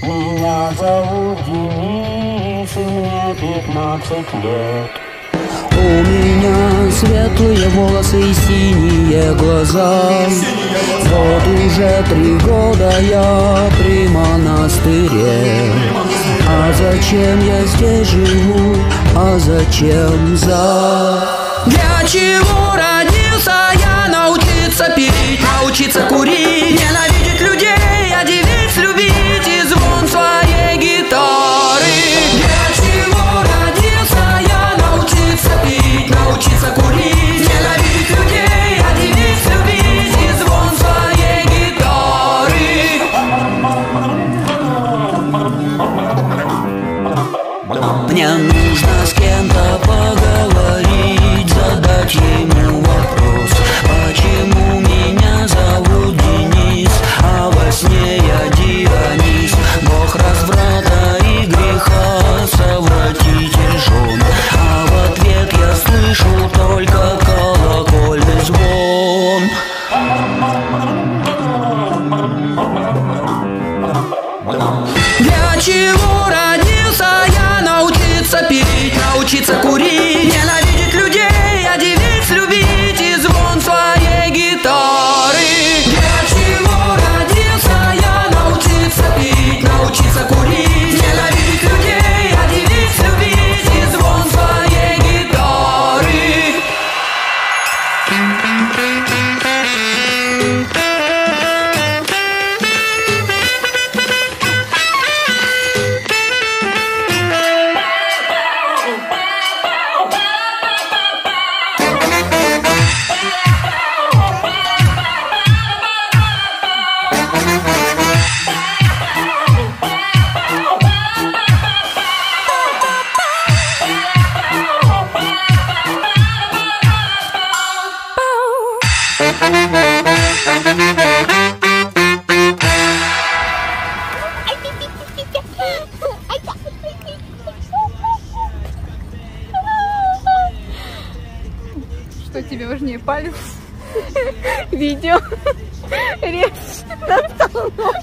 Меня зовут Денис, и мне пятнадцать лет. У меня светлые волосы и синие глаза. Вот уже три года я при монастыре. А зачем я здесь живу, а зачем за... Для чего гитары пить, научиться курить. Ненавидеть людей, а девиц любить. И звон своей гитары. Для чего родился я научиться пить, научиться курить. Ненавидеть людей, а любить. И звон своей гитары Что тебе важнее, палец? Видео. Рез. Рез.